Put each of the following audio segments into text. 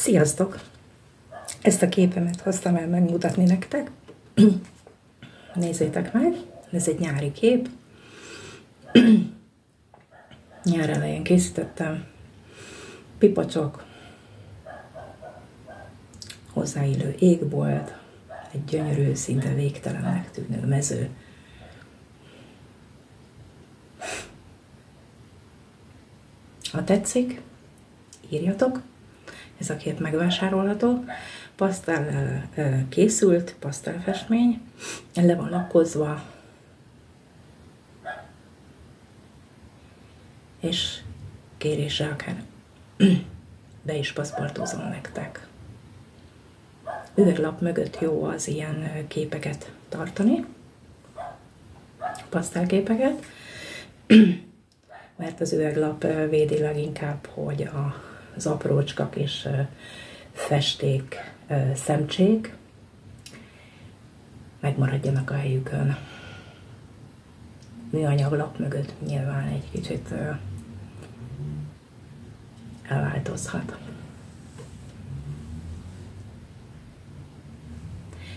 Sziasztok! Ezt a képemet hoztam el megmutatni nektek. Nézzétek meg, ez egy nyári kép. Nyár elején készítettem. Pipacsok, hozzáillő égbolt, egy gyönyörű, szinte végtelennek tűnő mező. Ha tetszik, írjatok, ez a kép megvásárolható. Pasztellel készült, pasztelfestmény, le van lakkozva, és kérésre akár be is paszportozom nektek. Üveglap mögött jó az ilyen képeket tartani, pasztelképeket, mert az üveglap védi leginkább, hogy a az aprócska kis festék, szemcsék megmaradjanak a helyükön. Műanyag lap mögött nyilván egy kicsit elváltozhat.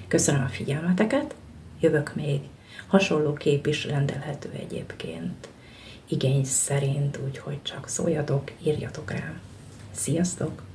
Köszönöm a figyelmeteket, jövök még. Hasonló kép is rendelhető egyébként. Igény szerint, úgyhogy csak szóljatok, írjatok rám. Sziasztok!